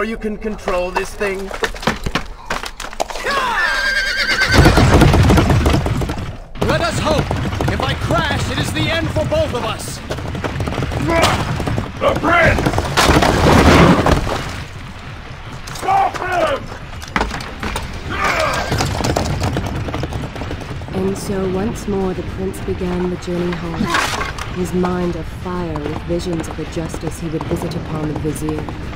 sure you can control this thing? Let us hope! If I crash, it is the end for both of us! The prince! Stop him! And so once more the prince began the journey home, his mind afire with visions of the justice he would visit upon the vizier.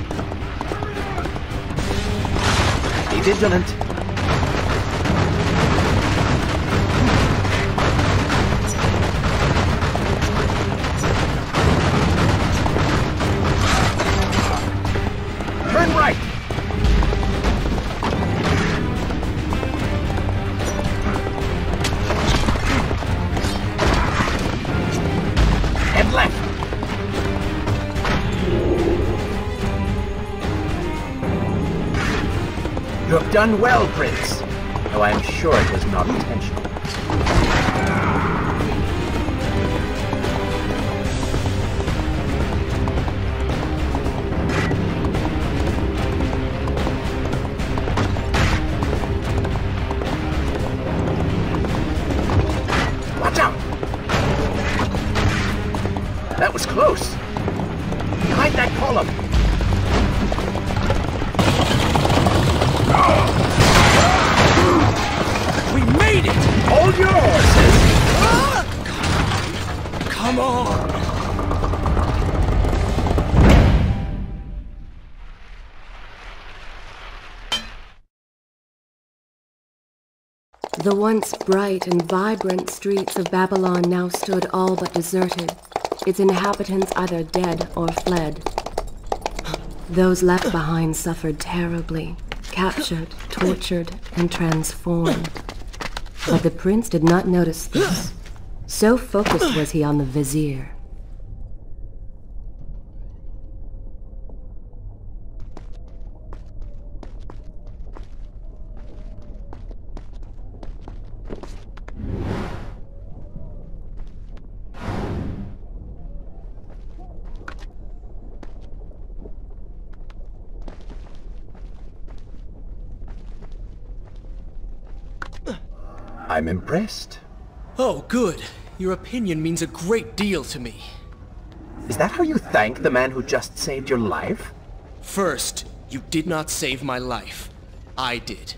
Vigilant. Done well, Prince. Though I am sure it was not intentional. The once bright and vibrant streets of Babylon now stood all but deserted, its inhabitants either dead or fled. Those left behind suffered terribly, captured, tortured, and transformed. But the prince did not notice this. So focused was he on the vizier. I'm impressed. Oh, good. Your opinion means a great deal to me. Is that how you thank the man who just saved your life? First, you did not save my life. I did.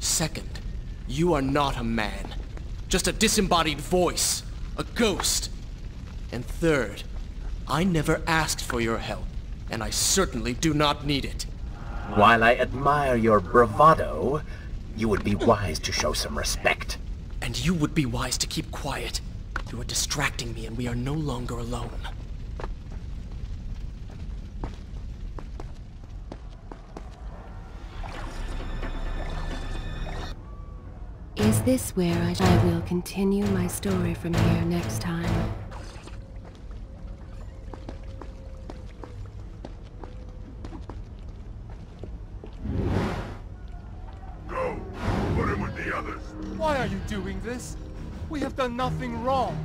Second, you are not a man. Just a disembodied voice. A ghost. And third, I never asked for your help, and I certainly do not need it. While I admire your bravado, you would be wise to show some respect. And you would be wise to keep quiet. You are distracting me and we are no longer alone. Is this where I, I will continue my story from here next time? This? We have done nothing wrong.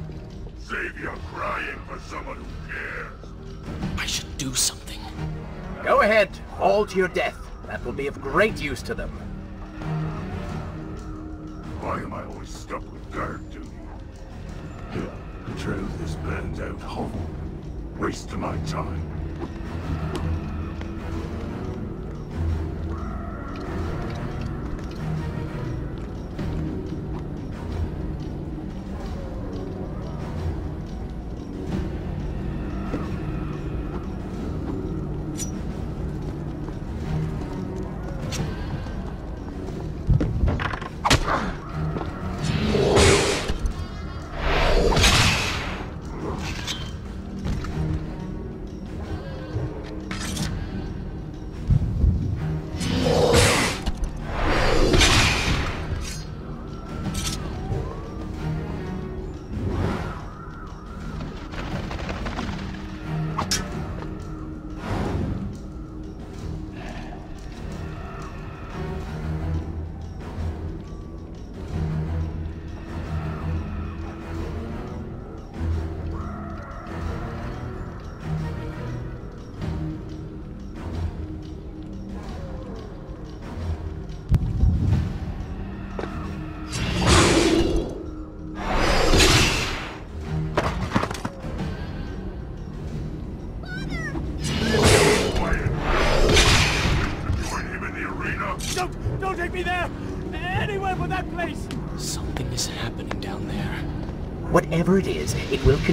Save your crying for someone who cares. I should do something. Go ahead, all to your death. That will be of great use to them. Why am I always stuck with guard duty? Drove this burned out hovel. Waste of my time.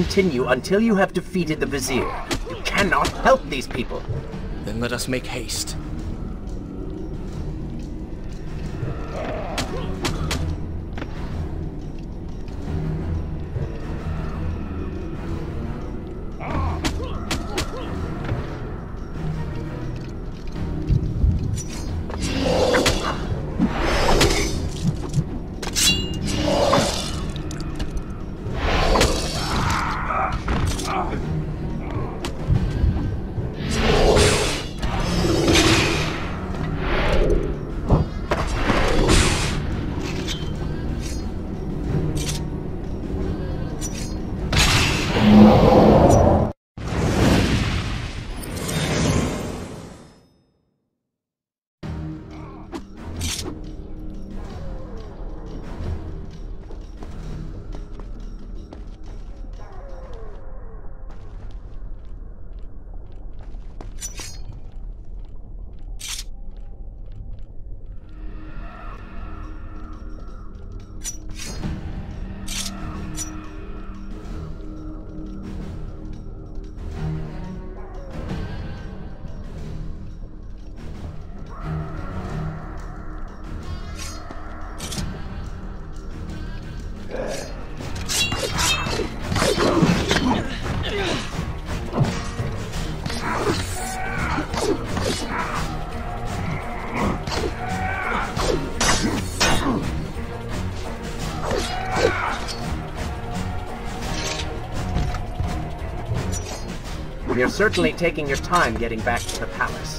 Continue until you have defeated the Vizier. You cannot help these people. Then let us make haste. You're certainly taking your time getting back to the palace.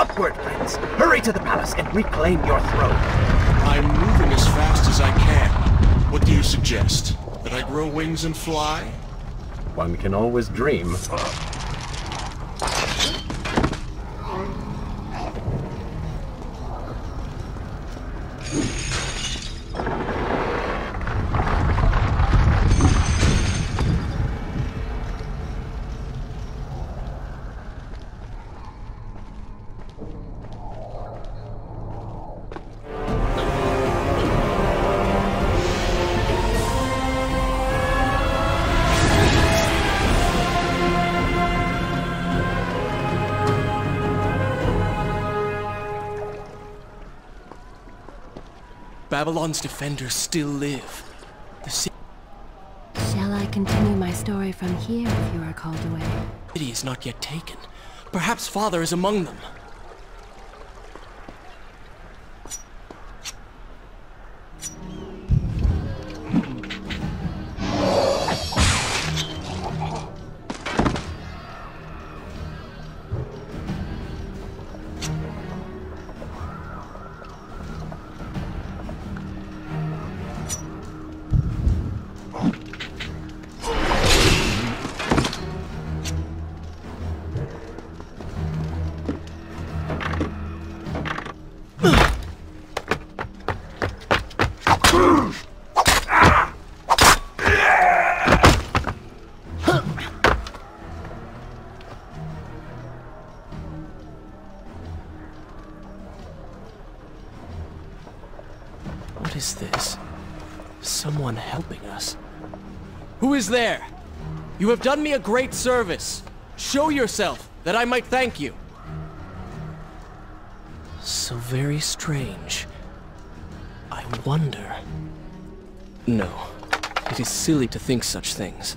Upward, friends! Hurry to the palace and reclaim your throne! I'm moving as fast as I can. What do you suggest? That I grow wings and fly? One can always dream. Babylon's defenders still live. The Shall I continue my story from here if you are called away? The city is not yet taken. Perhaps Father is among them. You have done me a great service. Show yourself, that I might thank you. So very strange. I wonder... No, it is silly to think such things.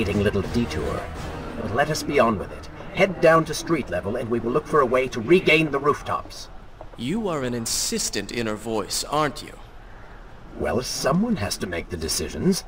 Irritating little detour. But let us be on with it. Head down to street level and we will look for a way to regain the rooftops. You are an insistent inner voice, aren't you? Well, someone has to make the decisions.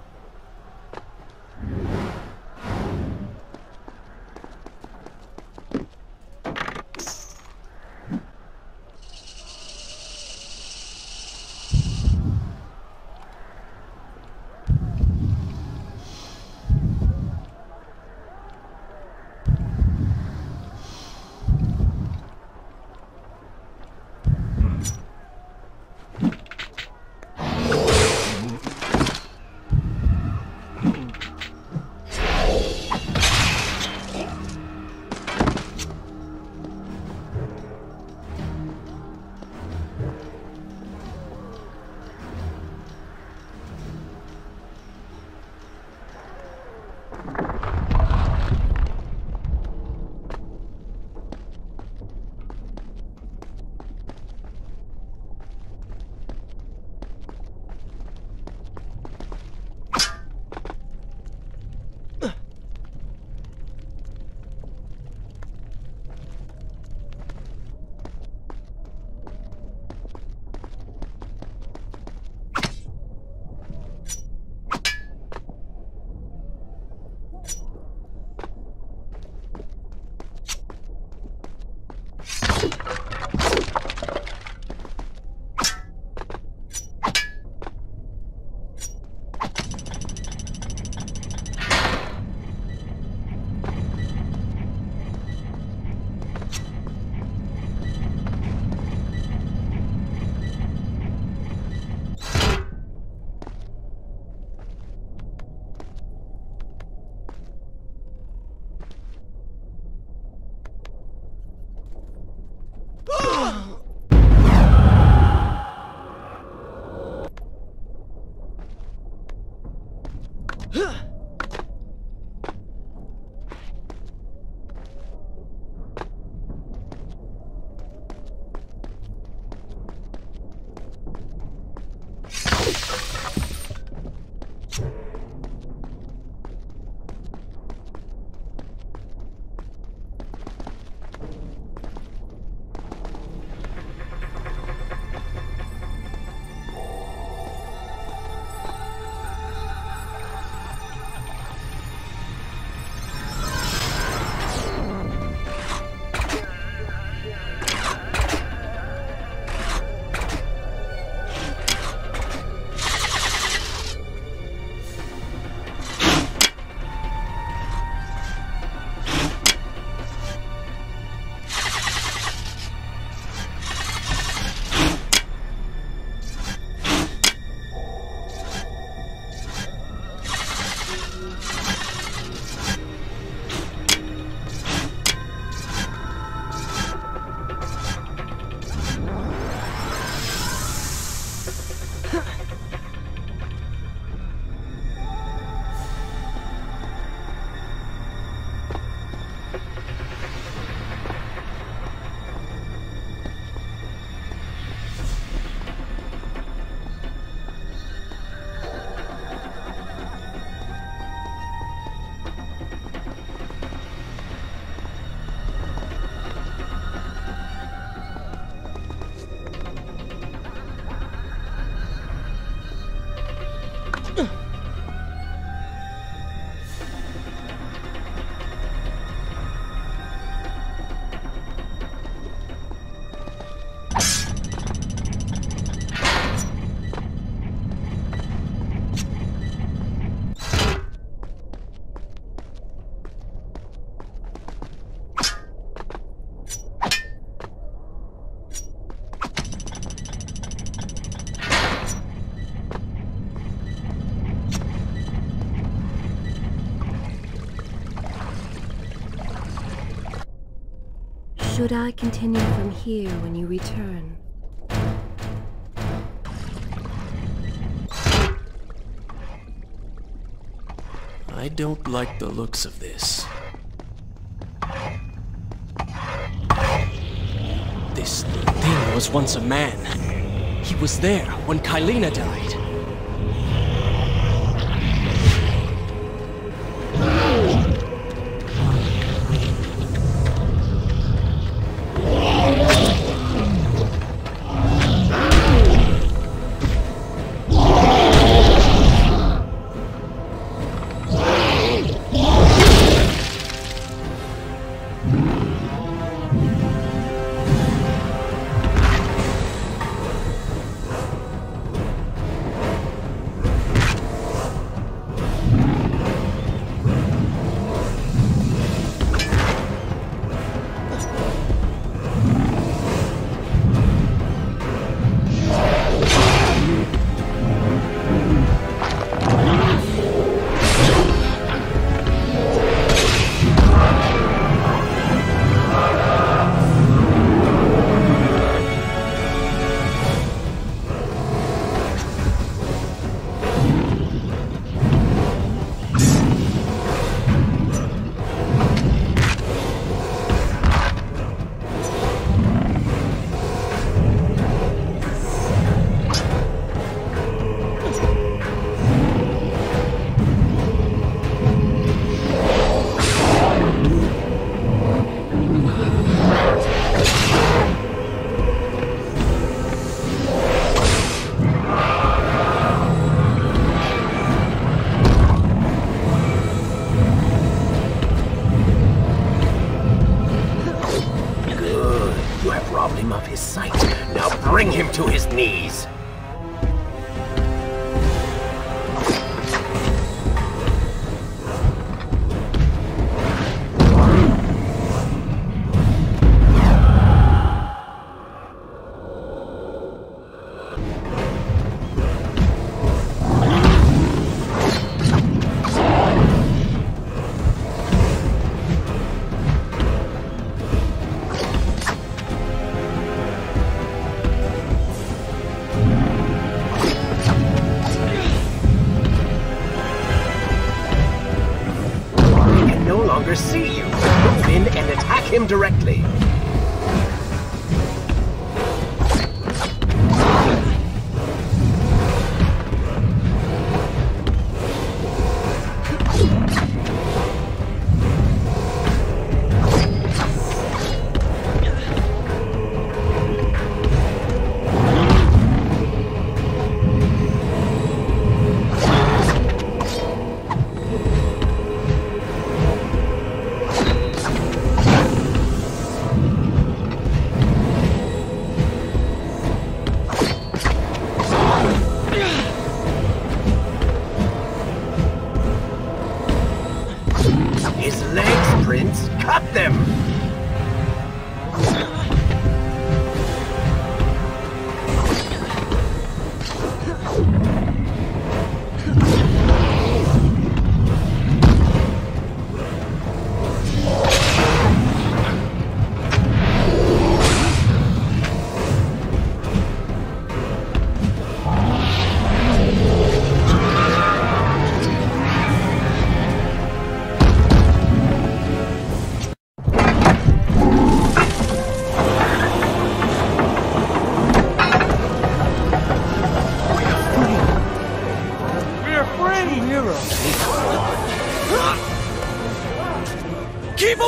Should I continue from here when you return? I don't like the looks of this. This thing was once a man. He was there when Kaileena died.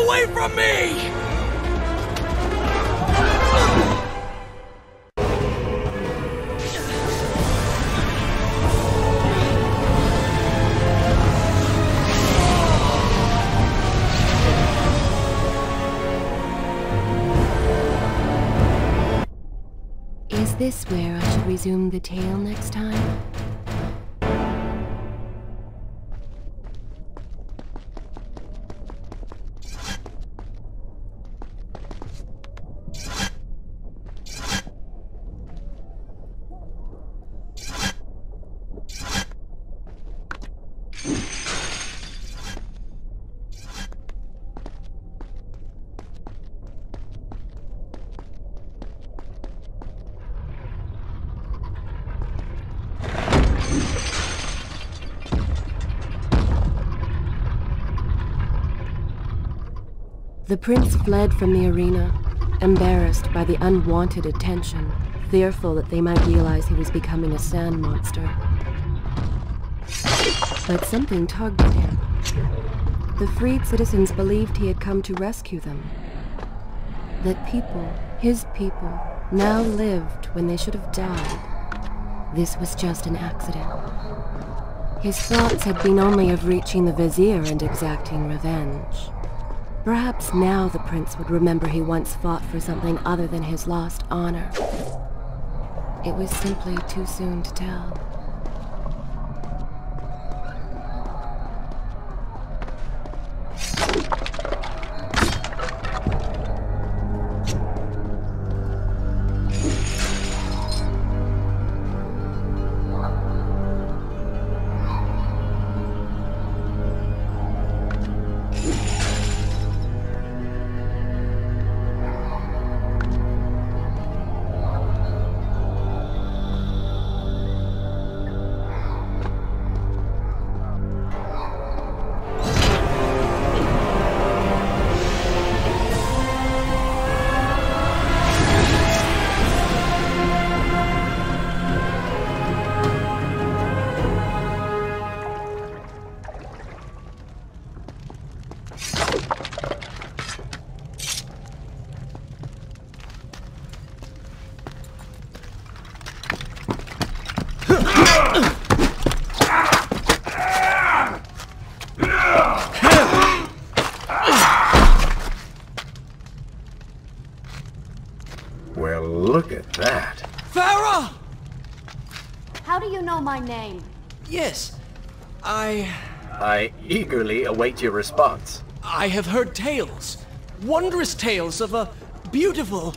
Away from me! Is this where I should resume the tale next time? The prince fled from the arena, embarrassed by the unwanted attention, fearful that they might realize he was becoming a sand monster. But something tugged at him. The freed citizens believed he had come to rescue them. That people, his people, now lived when they should have died. This was just an accident. His thoughts had been only of reaching the Vizier and exacting revenge. Perhaps now the prince would remember he once fought for something other than his lost honor. It was simply too soon to tell. Await your response. I have heard tales. Wondrous tales of a beautiful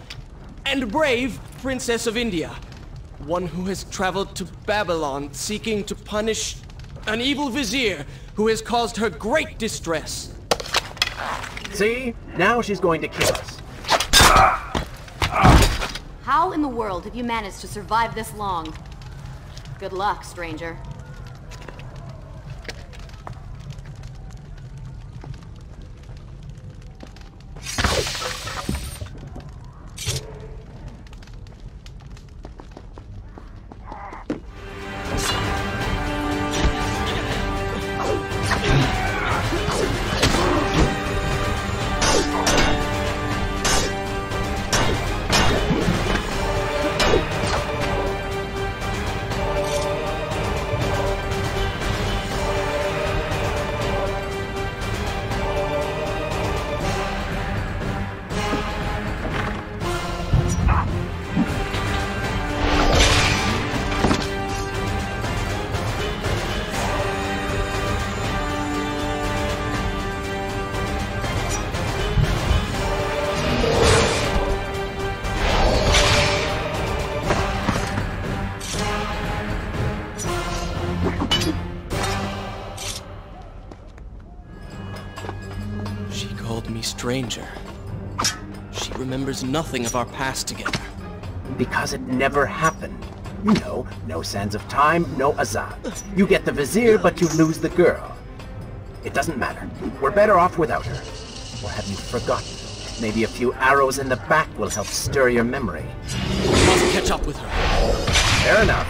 and brave princess of India. One who has traveled to Babylon seeking to punish an evil vizier who has caused her great distress. See? Now she's going to kill us. How in the world have you managed to survive this long? Good luck, stranger. Remembers nothing of our past together. Because it never happened. You know, no sands of time, no Azad. You get the Vizier, but you lose the girl. It doesn't matter. We're better off without her. Or have you forgotten? Maybe a few arrows in the back will help stir your memory. We must catch up with her. Fair enough.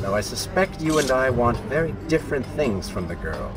Though I suspect you and I want very different things from the girl.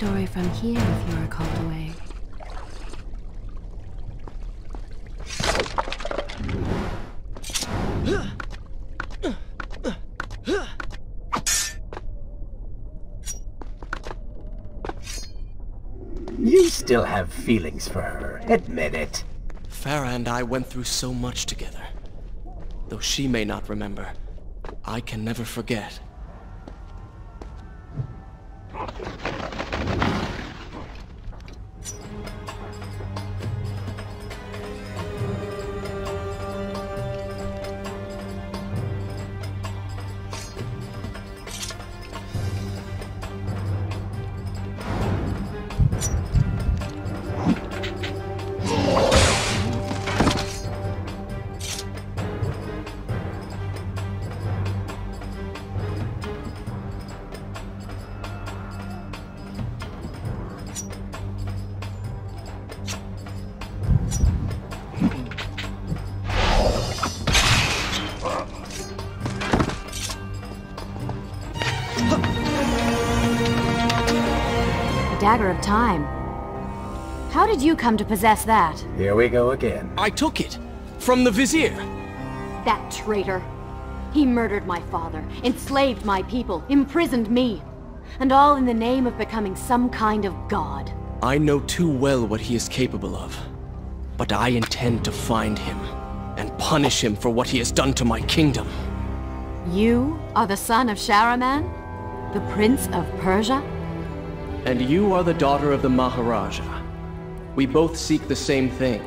Story from here if you are called away. You still have feelings for her. Admit it. Farah and I went through so much together. Though she may not remember, I can never forget. Come to possess that? Here we go again. I took it! From the Vizier! That traitor. He murdered my father, enslaved my people, imprisoned me. And all in the name of becoming some kind of god. I know too well what he is capable of. But I intend to find him, and punish him for what he has done to my kingdom. You are the son of Shahraman? The Prince of Persia? And you are the daughter of the Maharaja. We both seek the same thing.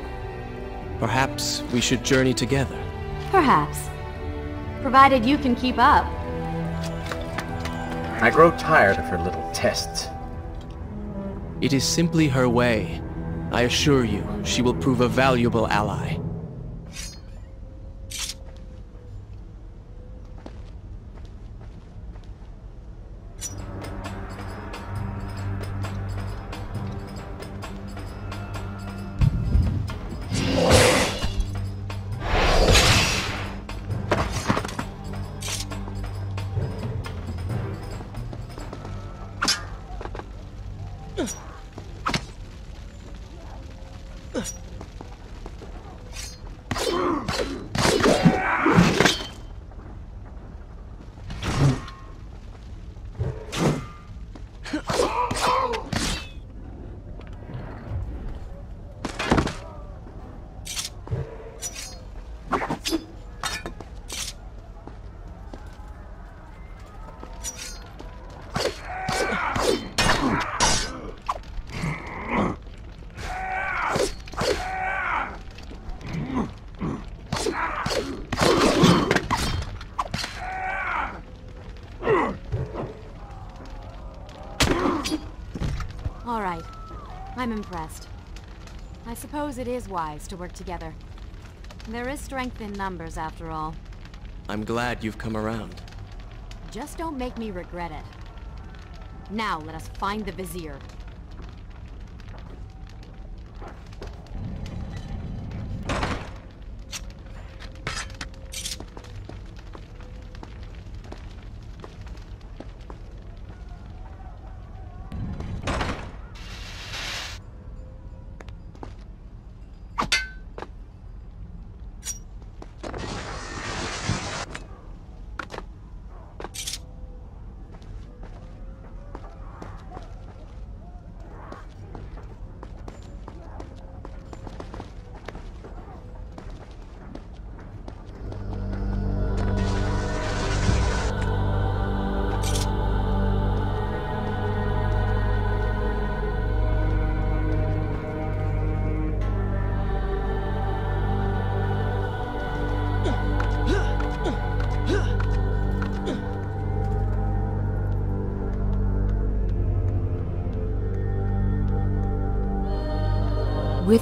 Perhaps we should journey together. Perhaps. Provided you can keep up. I grow tired of her little tests. It is simply her way. I assure you, she will prove a valuable ally. Is wise to work together. There is strength in numbers, after all. I'm glad you've come around. Just don't make me regret it. Now let us find the Vizier.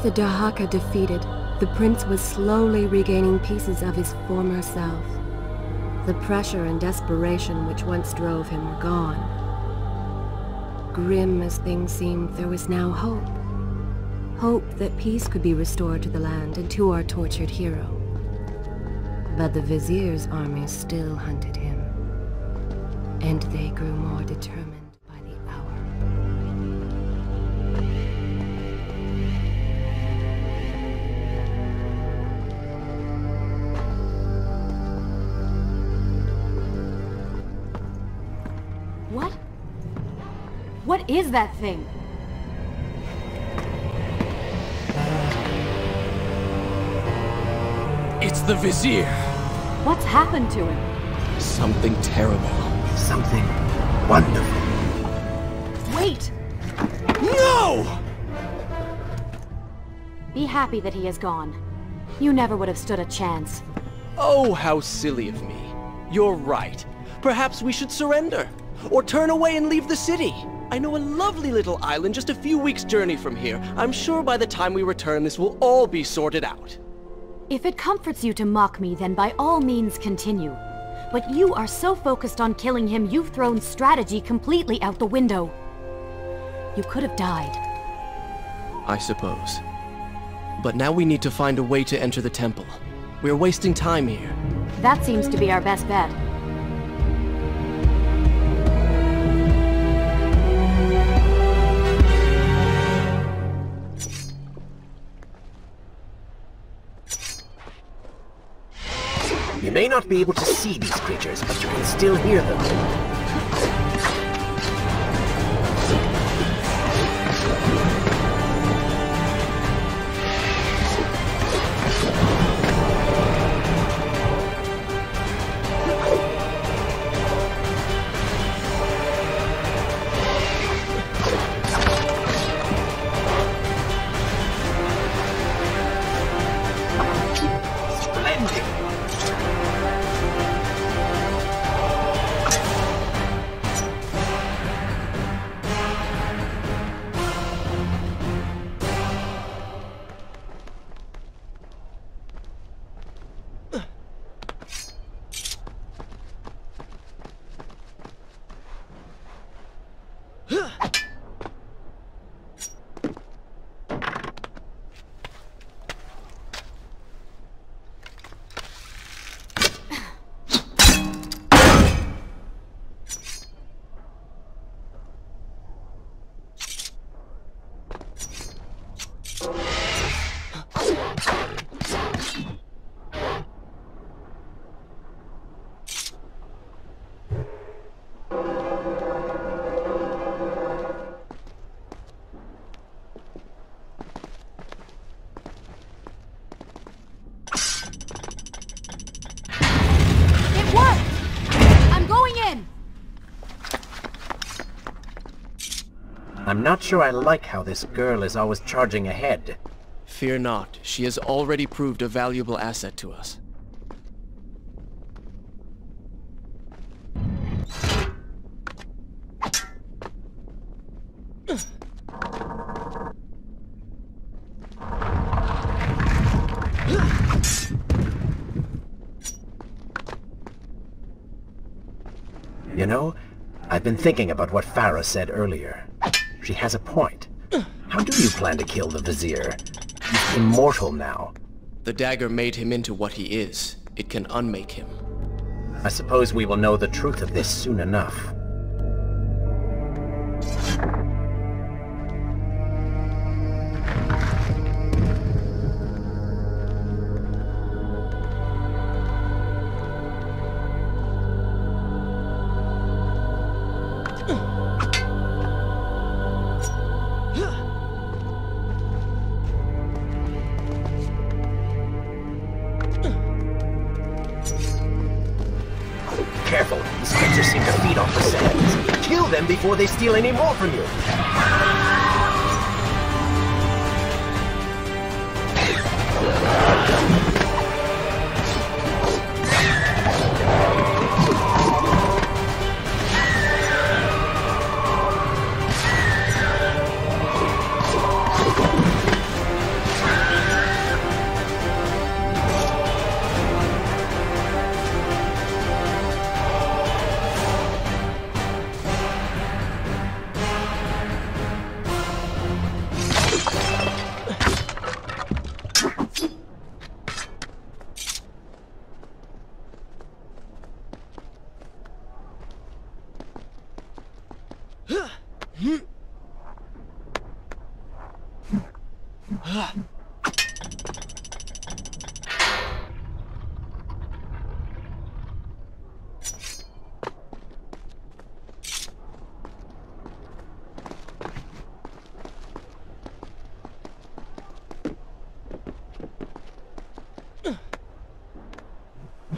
With the Dahaka defeated, the prince was slowly regaining pieces of his former self. The pressure and desperation which once drove him were gone. Grim as things seemed, there was now hope. Hope that peace could be restored to the land and to our tortured hero. But the Vizier's army still hunted him, and they grew more determined is that thing? Uh, it's the Vizier. What's happened to him? Something terrible. Something wonderful. Wait! No! Be happy that he is gone. You never would have stood a chance. Oh, how silly of me. You're right. Perhaps we should surrender. Or turn away and leave the city. I know a lovely little island just a few weeks' journey from here. I'm sure by the time we return, this will all be sorted out. If it comforts you to mock me, then by all means continue. But you are so focused on killing him, you've thrown strategy completely out the window. You could have died. I suppose. But now we need to find a way to enter the temple. We're wasting time here. That seems to be our best bet. May not be able to see these creatures, but you can still hear them. I'm not sure I like how this girl is always charging ahead. Fear not, she has already proved a valuable asset to us. You know, I've been thinking about what Farah said earlier. She has a point. How do you plan to kill the Vizier? He's immortal now. The dagger made him into what he is. It can unmake him. I suppose we will know the truth of this soon enough. They steal any more from you.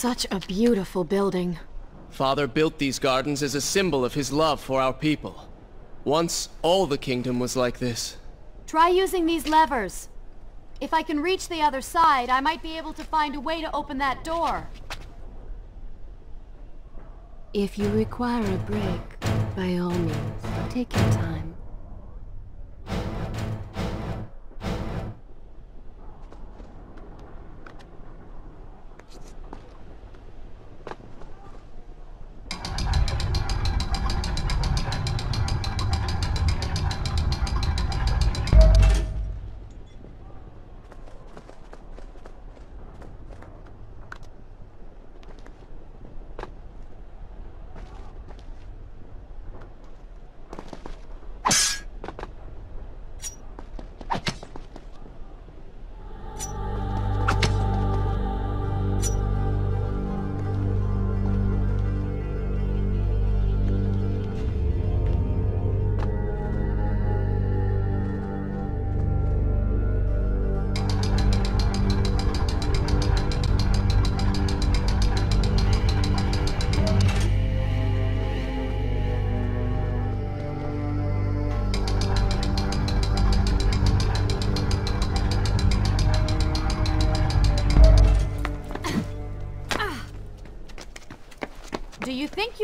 Such a beautiful building. Father built these gardens as a symbol of his love for our people. Once, all the kingdom was like this. Try using these levers. If I can reach the other side, I might be able to find a way to open that door. If you require a break, by all means, take your time.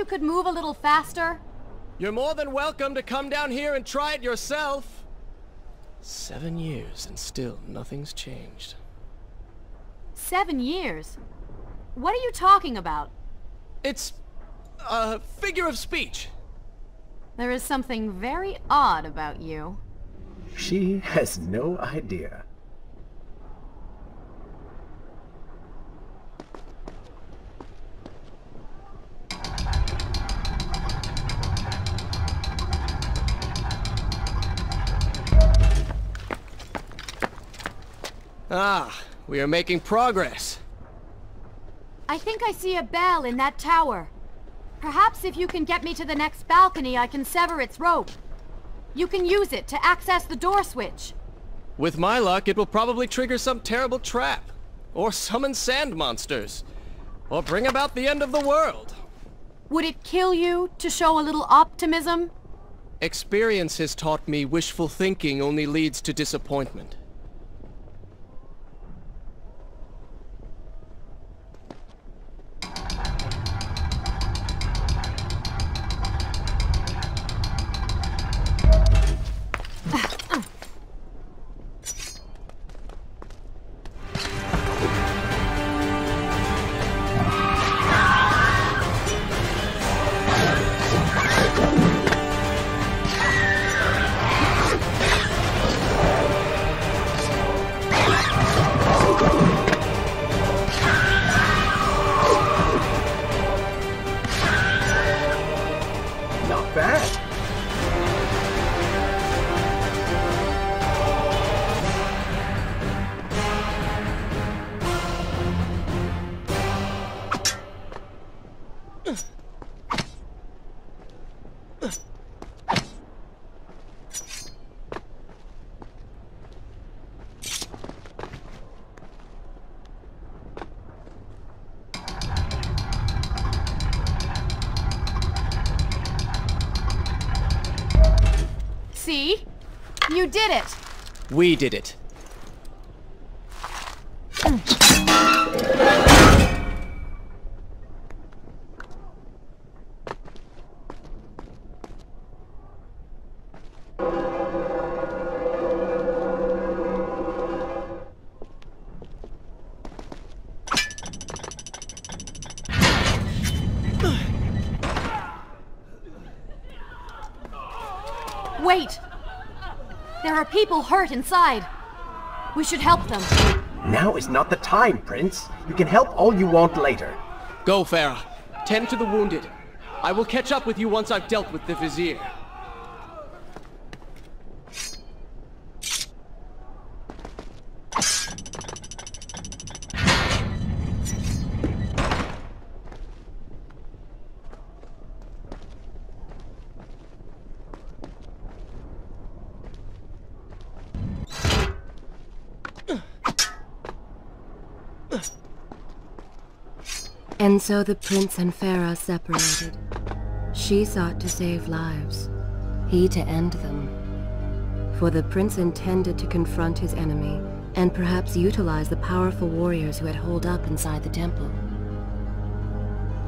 Could move a little faster? You're more than welcome to come down here and try it yourself. Seven years and still nothing's changed. Seven years? What are you talking about? It's a figure of speech. There is something very odd about you. She has no idea. Ah, we are making progress. I think I see a bell in that tower. Perhaps if you can get me to the next balcony, I can sever its rope. You can use it to access the door switch. With my luck, it will probably trigger some terrible trap. Or summon sand monsters. Or bring about the end of the world. Would it kill you to show a little optimism? Experience has taught me wishful thinking only leads to disappointment. We did it. Wait! There are people hurt inside. We should help them. Now is not the time, Prince. You can help all you want later. Go, Farah. Tend to the wounded. I will catch up with you once I've dealt with the Vizier. And so the prince and Farah separated. She sought to save lives, he to end them. For the prince intended to confront his enemy, and perhaps utilize the powerful warriors who had holed up inside the temple.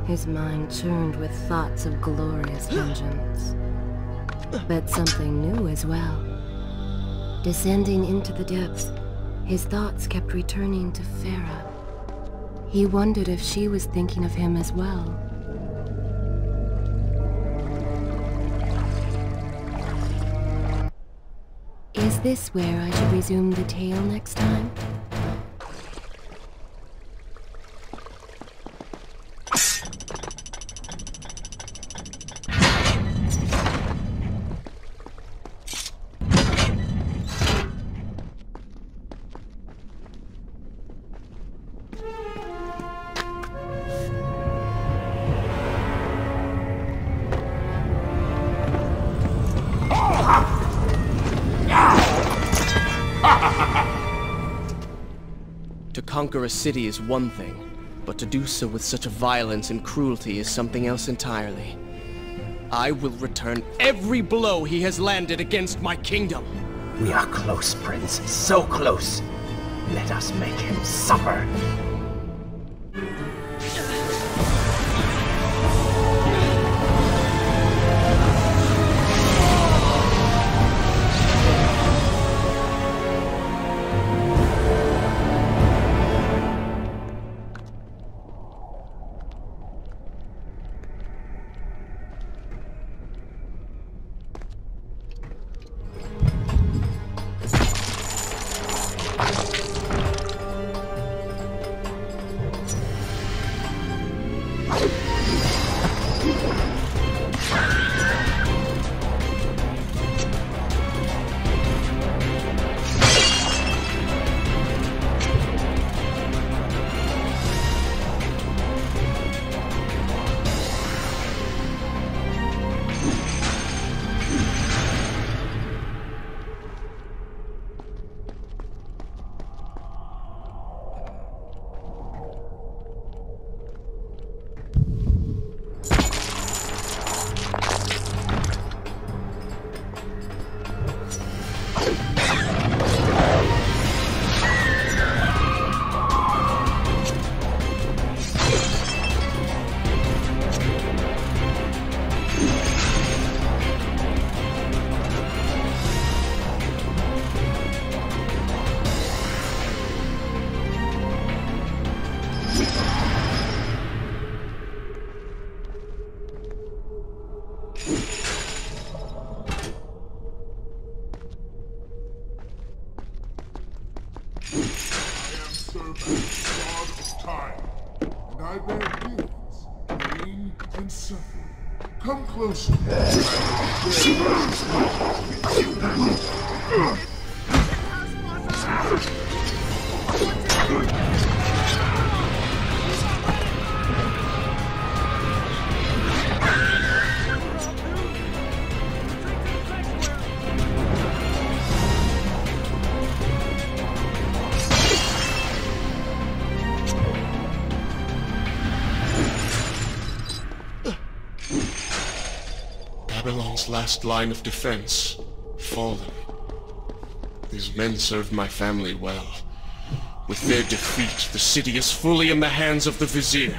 His mind churned with thoughts of glorious vengeance. But something new as well. Descending into the depths, his thoughts kept returning to Farah. He wondered if she was thinking of him as well. Is this where I should resume the tale next time? Conquer a city is one thing, but to do so with such violence and cruelty is something else entirely. I will return every blow he has landed against my kingdom. We are close, Prince. So close. Let us make him suffer. Last line of defense, fallen. These men served my family well. With their defeat, the city is fully in the hands of the Vizier.